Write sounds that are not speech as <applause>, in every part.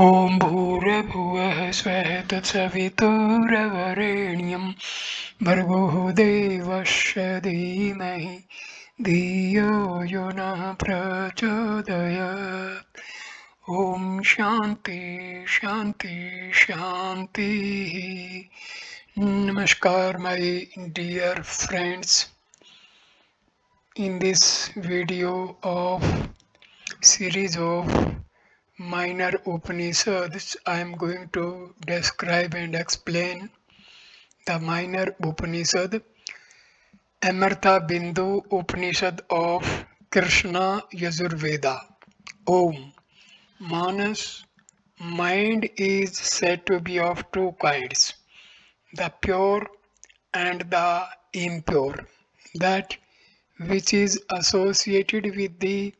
ॐ भूर्भुवः स्वः तत्सवितुर्वरेण्यं भर्गो देवस्य धीमहि धियो यो नः प्रचोदयात्। ॐ शान्ति शान्ति शान्तिः। Namaskar my dear friends. In this video of series of minor Upanishads I am going to describe and explain the minor Upanishad Amrita Bindu Upanishad of Krishna Yajurveda. Om. Manas mind is said to be of two kinds the pure and the impure. That which is associated with the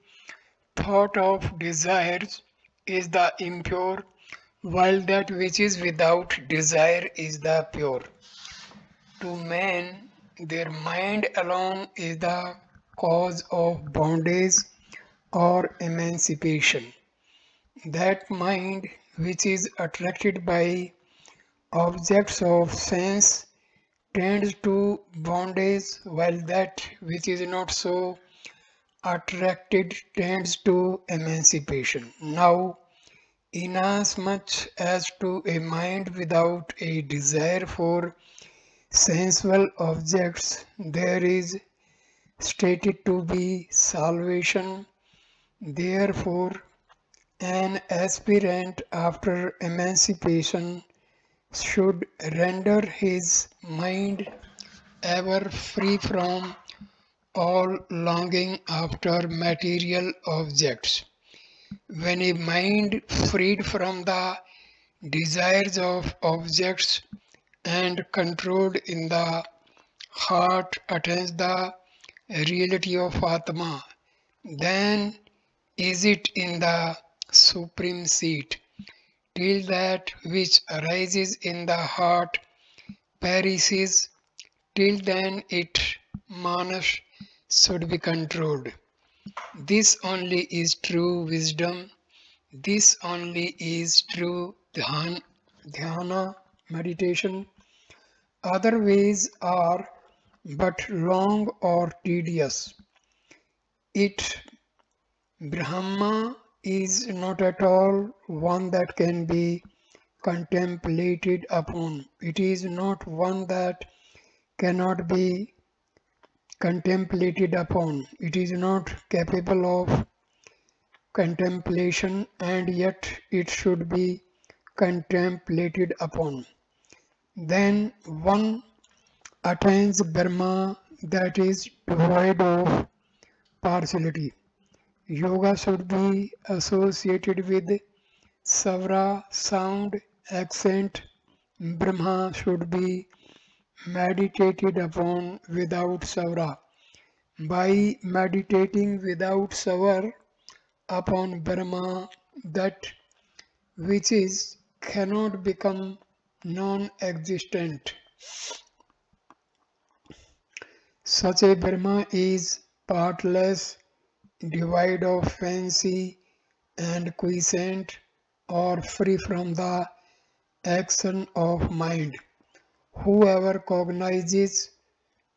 thought of desires is the impure while that which is without desire is the pure. To men their mind alone is the cause of bondage or emancipation. That mind which is attracted by objects of sense tends to bondage while that which is not so attracted tends to emancipation. Now, inasmuch as to a mind without a desire for sensual objects, there is stated to be salvation. Therefore, an aspirant after emancipation should render his mind ever free from all longing after material objects. When a mind freed from the desires of objects and controlled in the heart attains the reality of Atma, then is it in the supreme seat. Till that which arises in the heart perishes, till then it, manas, should be controlled. This only is true wisdom. This only is true dhyan, dhyana, meditation. Other ways are but long or tedious. It Brahma is not at all one that can be contemplated upon. It is not one that cannot be contemplated upon. It is not capable of contemplation and yet it should be contemplated upon. Then one attains Brahma that is devoid of partiality. Yoga should be associated with Savra sound accent. Brahma should be meditated upon without Savra. By meditating without Savar upon Brahma, that which is cannot become non-existent. Such a Brahma is partless devoid of fancy and quiescent or free from the action of mind. Whoever cognizes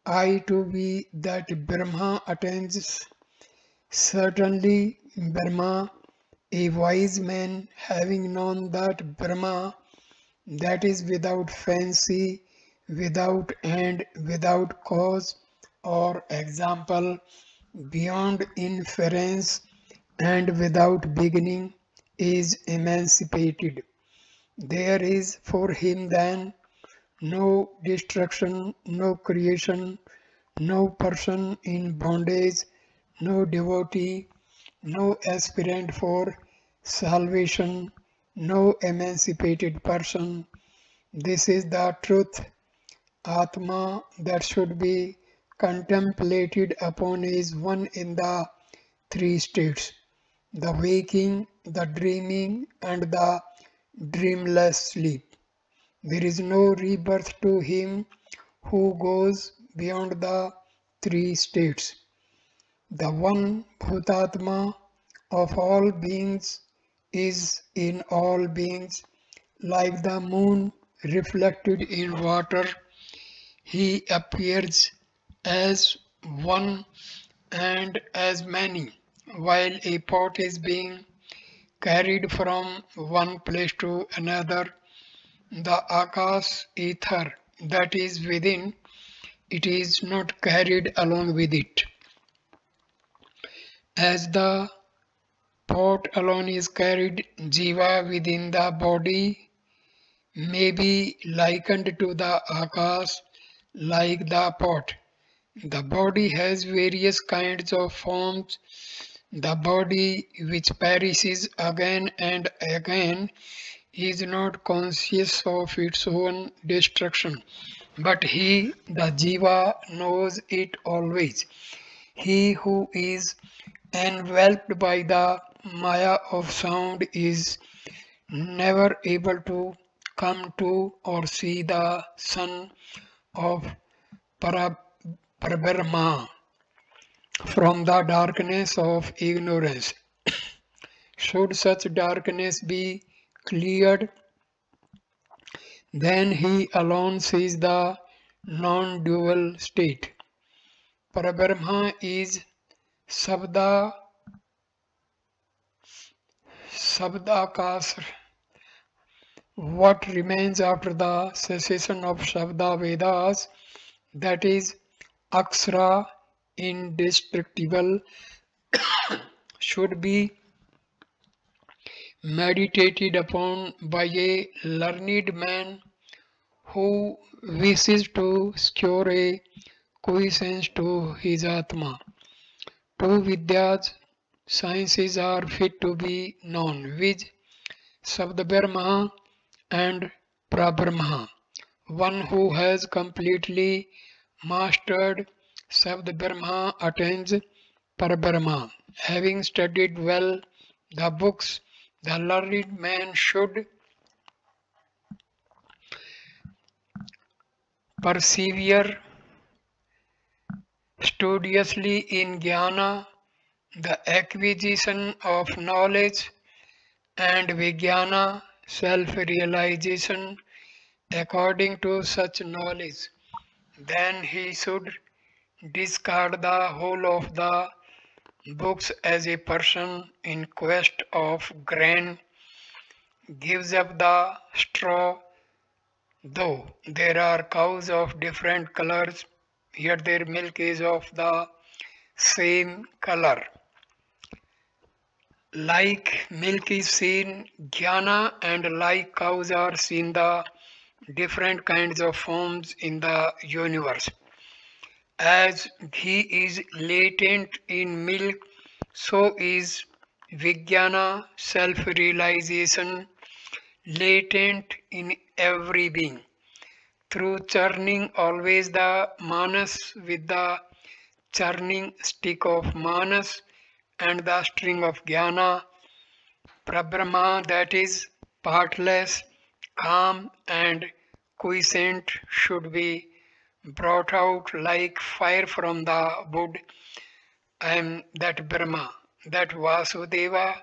I to be that Brahma attains, certainly Brahma, a wise man having known that Brahma, that is without fancy, without end, without cause or example, beyond inference and without beginning is emancipated. There is for him then no destruction, no creation, no person in bondage, no devotee, no aspirant for salvation, no emancipated person. This is the truth, Atma, that should be contemplated upon is one in the three states the waking, the dreaming, and the dreamless sleep. There is no rebirth to him who goes beyond the three states. The one Bhutatma of all beings is in all beings, like the moon reflected in water. He appears as one and as many, while a pot is being carried from one place to another. The akas ether that is within, it is not carried along with it. As the pot alone is carried, jiva within the body may be likened to the akas like the pot. The body has various kinds of forms. The body which perishes again and again is not conscious of its own destruction, but he, the jiva, knows it always. He who is enveloped by the maya of sound is never able to come to or see the sun of para Parbrahma from the darkness of ignorance. <coughs> Should such darkness be cleared, then he alone sees the non-dual state. Parbrahma is Sabda Sabdakas. What remains after the cessation of Shabda Vedas, that is Aksara indestructible <coughs> should be meditated upon by a learned man who wishes to secure a quiescence to his Atma. Two Vidyas, sciences are fit to be known, which Sabdabrahma and Prabrahma. One who has completely mastered Sabd attains Parbrahma. Having studied well the books, the learned man should persevere studiously in jnana, the acquisition of knowledge, and vijnana, self-realization, according to such knowledge. Then he should discard the whole of the books as a person in quest of grain gives up the straw though there are cows of different colors yet their milk is of the same color like milk is seen jnana and like cows are seen the different kinds of forms in the universe. As ghee is latent in milk, so is Vijnana self-realization latent in every being. Through churning always the manas with the churning stick of manas and the string of jnana, prabrahma that is partless calm and quiescent should be brought out like fire from the wood. I am that Brahma, that Vasudeva,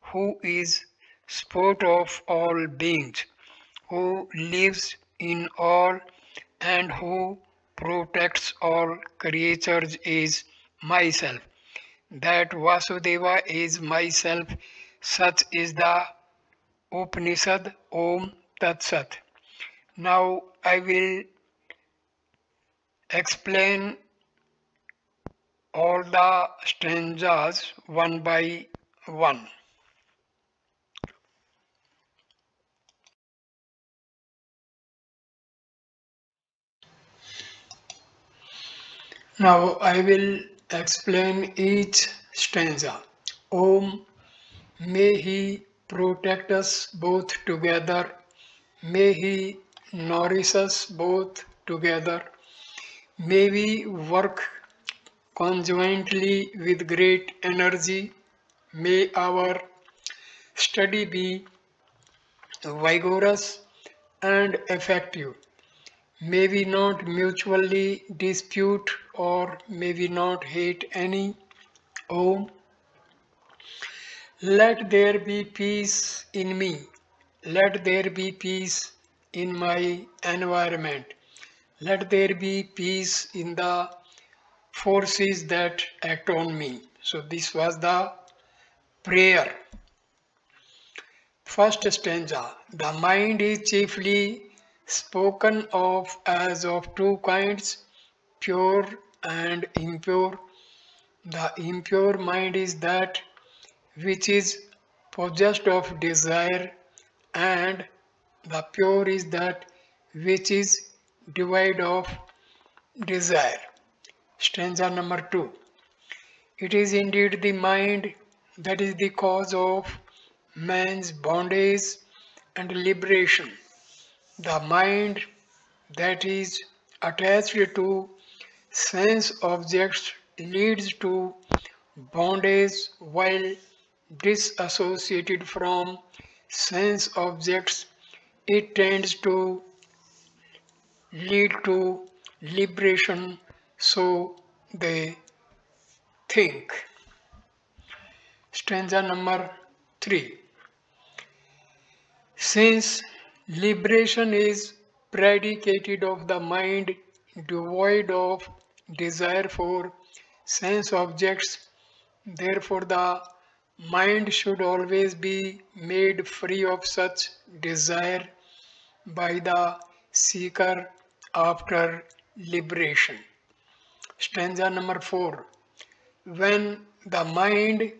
who is sport of all beings, who lives in all and who protects all creatures is myself. That Vasudeva is myself, such is the Upanishad Om Tat Sat. Now I will explain all the stanzas one by one. Now I will explain each stanza. Om, may he protect us both together May He nourish us both together. May we work conjointly with great energy. May our study be vigorous and effective. May we not mutually dispute or may we not hate any. Om. Let there be peace in me. Let there be peace in my environment. Let there be peace in the forces that act on me. So, this was the prayer. First stanza The mind is chiefly spoken of as of two kinds, pure and impure. The impure mind is that which is possessed of desire, and the pure is that which is devoid of desire. Stanza number two. It is indeed the mind that is the cause of man's bondage and liberation. The mind that is attached to sense objects leads to bondage while disassociated from sense objects it tends to lead to liberation. So they think. Stanza number 3 since liberation is predicated of the mind devoid of desire for sense objects, therefore the mind should always be made free of such desire by the seeker after liberation. Stanza number 4 When the mind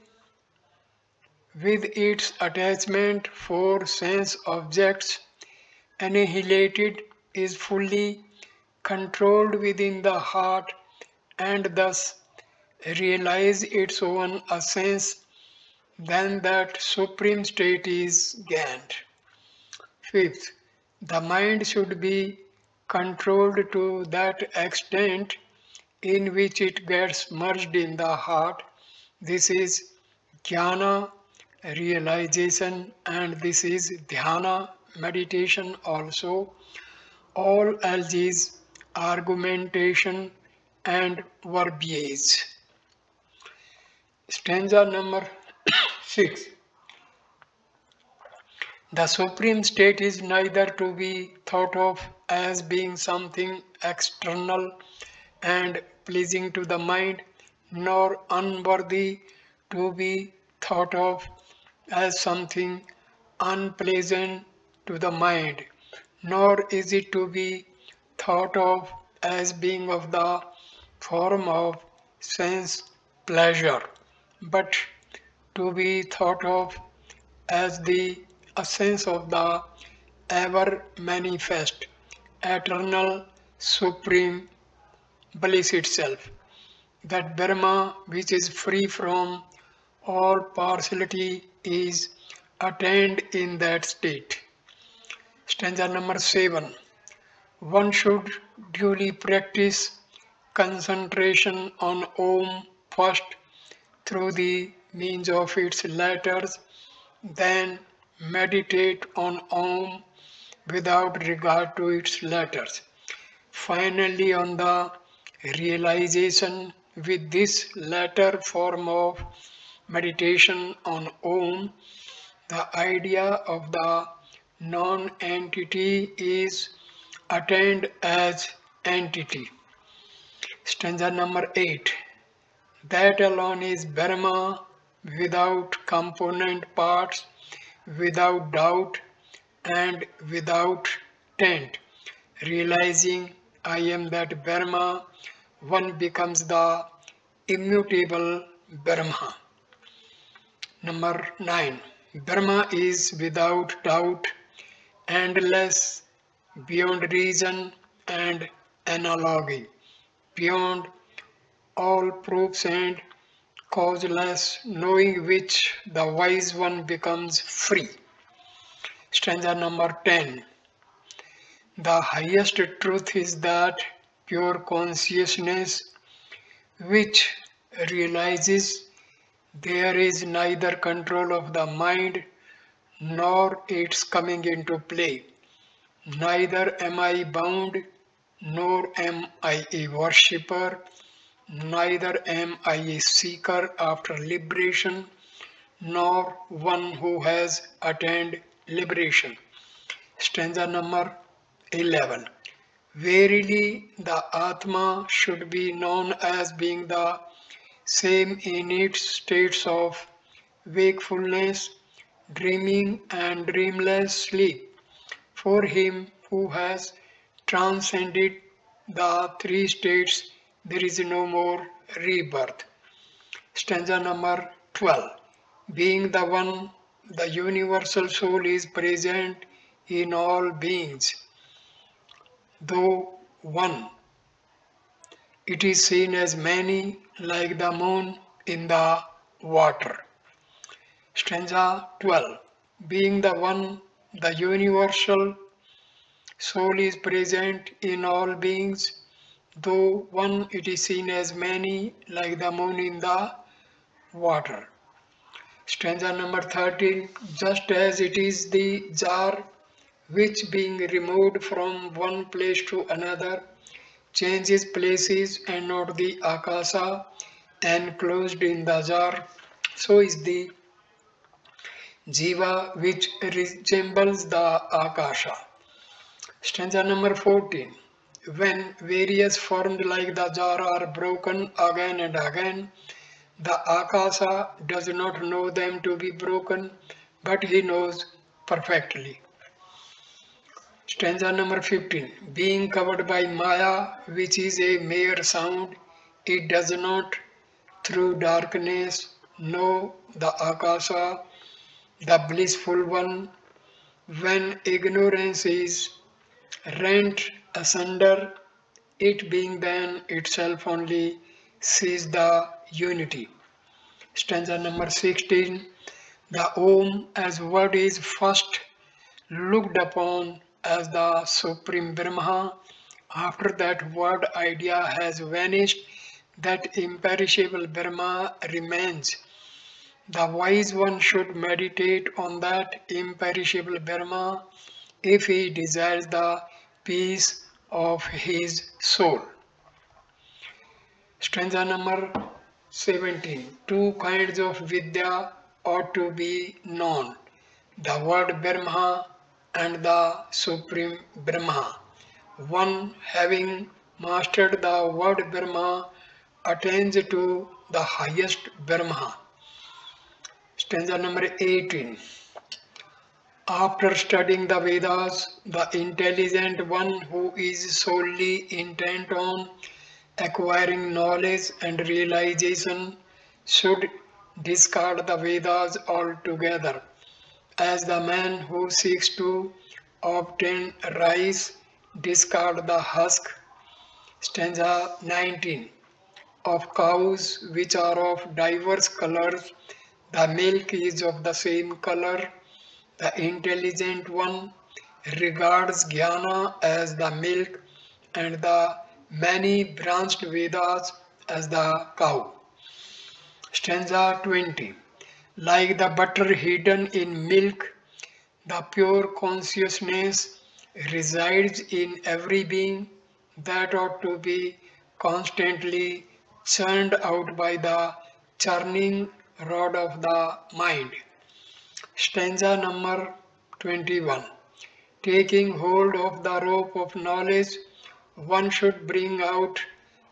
with its attachment for sense objects annihilated is fully controlled within the heart and thus realize its own essence, then that supreme state is gained. Fifth, the mind should be controlled to that extent in which it gets merged in the heart. This is jnana realization and this is dhyana meditation also. All is argumentation and verbiage. Stanza number <coughs> 6 the supreme state is neither to be thought of as being something external and pleasing to the mind nor unworthy to be thought of as something unpleasant to the mind, nor is it to be thought of as being of the form of sense pleasure, but to be thought of as the essence of the ever manifest, eternal, supreme bliss itself. That Brahma, which is free from all partiality is attained in that state. Stanza number 7. One should duly practice concentration on Om first through the means of its letters, then meditate on Om without regard to its letters. Finally, on the realization with this latter form of meditation on Om, the idea of the non-entity is attained as entity. Stanza number 8. That alone is Brahma without component parts, without doubt and without tent. Realizing I am that Brahma, one becomes the immutable Brahma. Number 9. Brahma is without doubt, endless, beyond reason and analogy, beyond all proofs and causeless, knowing which the wise one becomes free. Stanza number 10. The highest truth is that pure consciousness which realizes there is neither control of the mind nor its coming into play. Neither am I bound nor am I a worshipper, neither am I a seeker after liberation, nor one who has attained liberation. Stanza number 11. Verily, the Atma should be known as being the same in its states of wakefulness, dreaming, and dreamless sleep. For him who has transcended the three states, there is no more rebirth. Stanza number 12. Being the one, the universal soul is present in all beings though one. It is seen as many like the moon in the water. Stanza 12. Being the one, the universal soul is present in all beings, though one it is seen as many like the moon in the water. Stanza number 13. Just as it is the jar which being removed from one place to another changes places and not the akasa enclosed in the jar so is the jiva which resembles the akasha stanza number 14 when various forms like the jar are broken again and again the akasa does not know them to be broken but he knows perfectly Stanza number 15. Being covered by Maya, which is a mere sound, it does not through darkness know the Akasa, the blissful one. When ignorance is rent asunder, it being then itself only sees the unity. Stanza number 16. The Om as word is first looked upon as the Supreme Brahma. After that word idea has vanished, that imperishable Brahma remains. The wise one should meditate on that imperishable Brahma if he desires the peace of his soul. Stanza number 17. Two kinds of Vidya ought to be known. The word Brahma and the Supreme Brahma. One having mastered the word Brahma attains to the highest Brahma. Stanza number 18. After studying the Vedas, the intelligent one who is solely intent on acquiring knowledge and realization should discard the Vedas altogether as the man who seeks to obtain rice discard the husk. Stanza 19 of cows which are of diverse colors, the milk is of the same color. The intelligent one regards jnana as the milk and the many branched Vedas as the cow. Stanza 20 like the butter hidden in milk, the pure consciousness resides in every being that ought to be constantly churned out by the churning rod of the mind. Stanza number 21. Taking hold of the rope of knowledge, one should bring out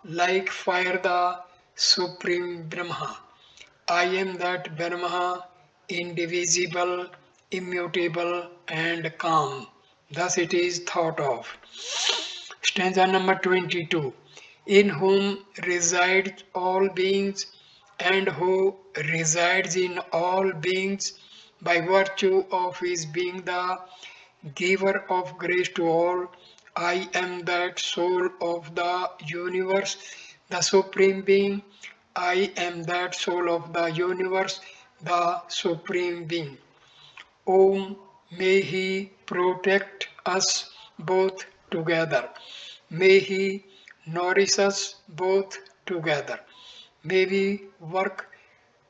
like fire the Supreme Brahma. I am that Brahma, indivisible, immutable, and calm. Thus it is thought of. Stanza number 22. In whom resides all beings, and who resides in all beings by virtue of his being the giver of grace to all. I am that soul of the universe, the supreme being I am that soul of the universe, the supreme being. Om, may he protect us both together. May he nourish us both together. May we work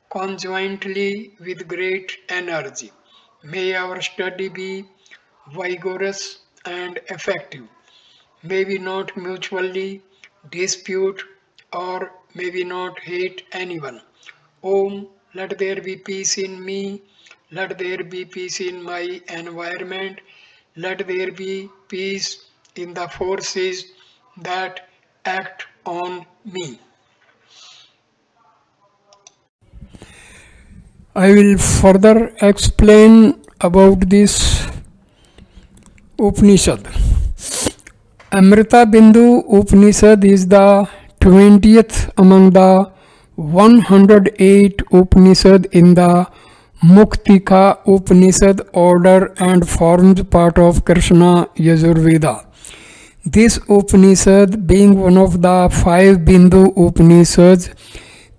conjointly with great energy. May our study be vigorous and effective. maybe not mutually dispute or maybe not hate anyone. Om let there be peace in me, let there be peace in my environment, let there be peace in the forces that act on me. I will further explain about this Upanishad. Amrita Bindu Upanishad is the twentieth among the 108 Upanishad in the Muktika Upanishad order and form part of Krishna Yajurveda this Upanishad being one of the five Bindu Upanishad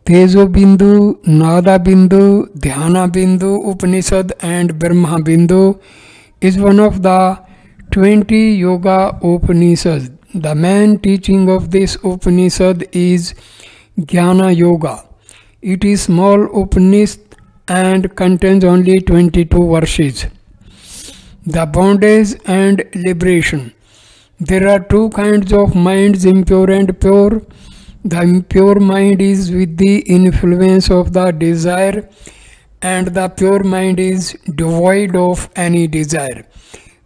Tejo बिंदु नादा बिंदु ध्याना बिंदु Upanishad and Brahma Bindu is one of the 20 Yoga Upanishads. The main teaching of this Upanishad is Jnana Yoga. It is small Upanishad and contains only 22 verses. The bondage and liberation. There are two kinds of minds, impure and pure. The impure mind is with the influence of the desire, and the pure mind is devoid of any desire.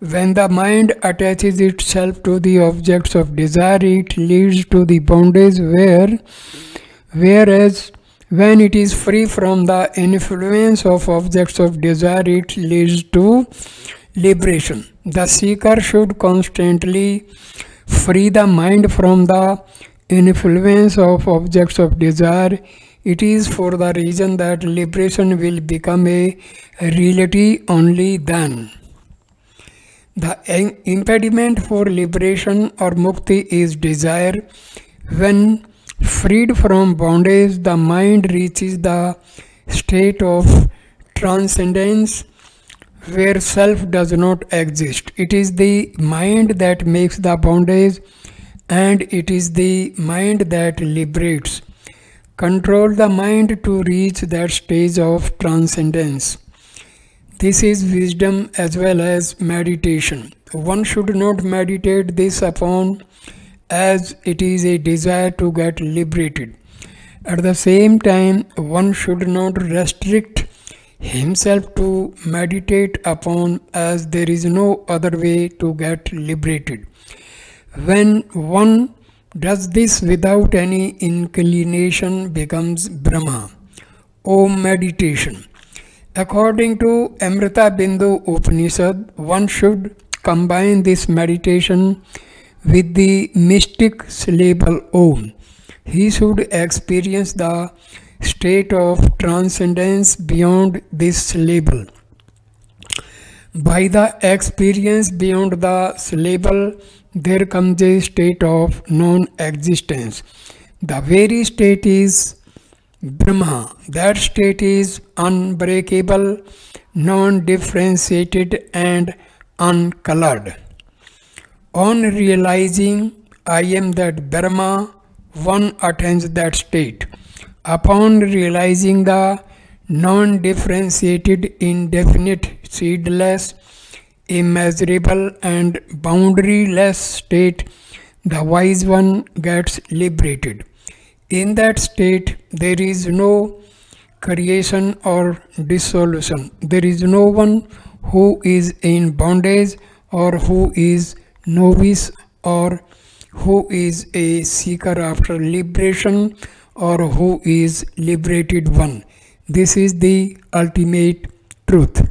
When the mind attaches itself to the objects of desire, it leads to the bondage where, whereas when it is free from the influence of objects of desire, it leads to liberation. The seeker should constantly free the mind from the influence of objects of desire. It is for the reason that liberation will become a reality only then. The impediment for liberation or mukti is desire. When freed from bondage, the mind reaches the state of transcendence where self does not exist. It is the mind that makes the bondage and it is the mind that liberates. Control the mind to reach that stage of transcendence. This is wisdom as well as meditation. One should not meditate this upon as it is a desire to get liberated. At the same time, one should not restrict himself to meditate upon as there is no other way to get liberated. When one does this without any inclination becomes Brahma. Om meditation. According to Amrita Bindu Upanishad, one should combine this meditation with the mystic syllable Om. He should experience the state of transcendence beyond this syllable. By the experience beyond the syllable, there comes a state of non existence. The very state is Brahma. That state is unbreakable, non differentiated, and uncolored. On realizing I am that Brahma, one attains that state. Upon realizing the non differentiated, indefinite, seedless, immeasurable, and boundaryless state, the wise one gets liberated. In that state, there is no creation or dissolution. There is no one who is in bondage or who is novice or who is a seeker after liberation or who is liberated one. This is the ultimate truth.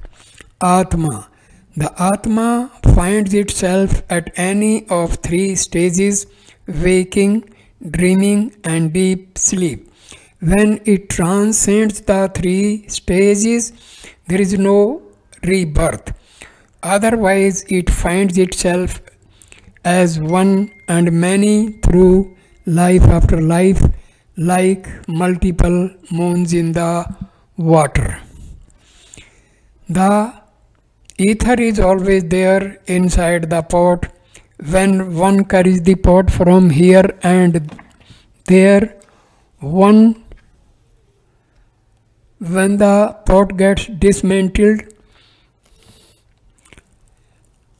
Atma. The Atma finds itself at any of three stages waking, dreaming, and deep sleep. When it transcends the three stages, there is no rebirth. Otherwise, it finds itself as one and many through life after life like multiple moons in the water. The ether is always there inside the pot. When one carries the pot from here and there, one when the pot gets dismantled,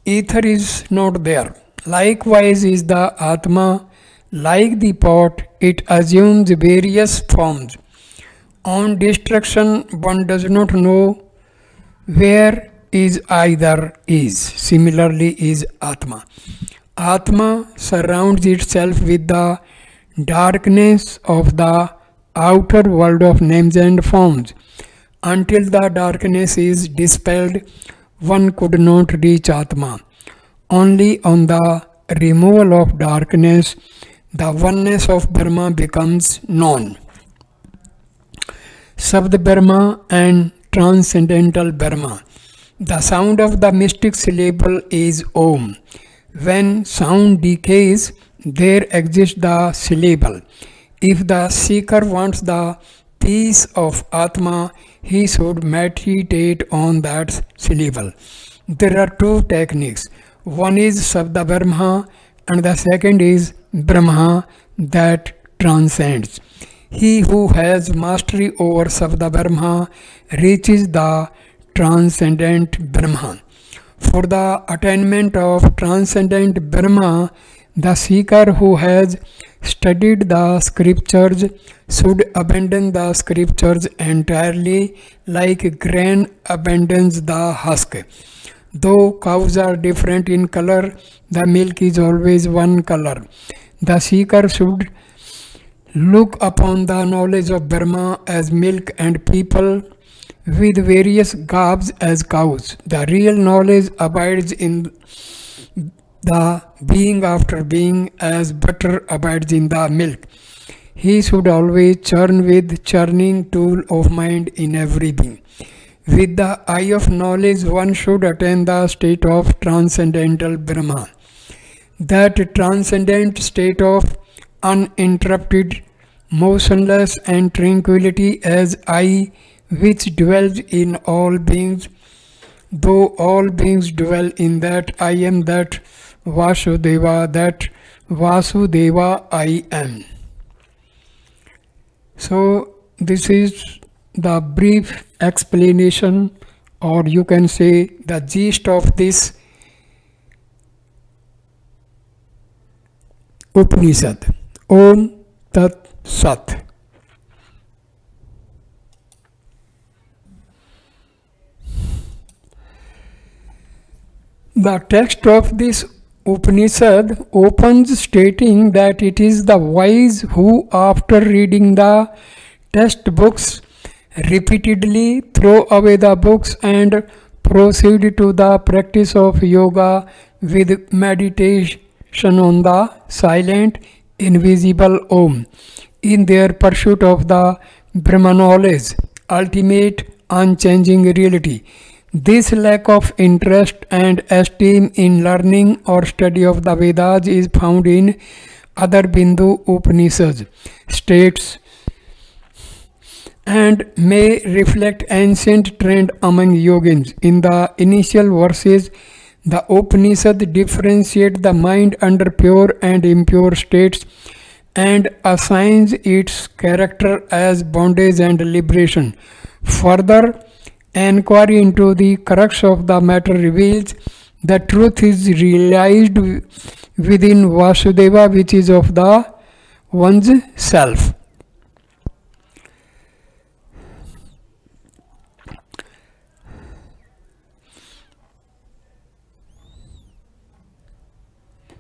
ether is not there. Likewise is the Atma like the pot, it assumes various forms. On destruction, one does not know where is either is. Similarly, is Atma. Atma surrounds itself with the darkness of the outer world of names and forms. Until the darkness is dispelled, one could not reach Atma. Only on the removal of darkness, the oneness of Brahma becomes known. Sabd Brahma and Transcendental Brahma. The sound of the mystic syllable is Om. When sound decays, there exists the syllable. If the seeker wants the peace of Atma, he should meditate on that syllable. There are two techniques. One is Sabda Brahma and the second is Brahma that transcends. He who has mastery over Sabda Brahma reaches the transcendent Brahma. For the attainment of transcendent Brahma, the seeker who has studied the scriptures should abandon the scriptures entirely like grain abandons the husk. Though cows are different in color, the milk is always one color. The seeker should look upon the knowledge of Brahma as milk and people with various garbs as cows. The real knowledge abides in the being after being as butter abides in the milk. He should always churn with churning tool of mind in every being. With the eye of knowledge, one should attain the state of transcendental Brahma. That transcendent state of uninterrupted, motionless, and tranquility as I which dwells in all beings, though all beings dwell in that I am that Vasudeva, that Vasudeva I am. So, this is the brief explanation, or you can say the gist of this Upanishad. Om Tat Sat. The text of this Upanishad opens stating that it is the wise who, after reading the textbooks, repeatedly throw away the books and proceed to the practice of yoga with meditation on the silent, invisible Om in their pursuit of the Brahma knowledge, ultimate, unchanging reality. This lack of interest and esteem in learning or study of the Vedas is found in other Bindu Upanishads, states and may reflect ancient trend among yogins. In the initial verses, the Upanishad differentiate the mind under pure and impure states and assigns its character as bondage and liberation. Further, Inquiry into the crux of the matter reveals the truth is realized within Vasudeva, which is of the one's self.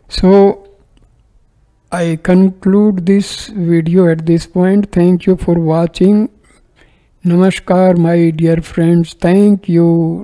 So I conclude this video at this point. Thank you for watching. Namaskar, my dear friends. Thank you.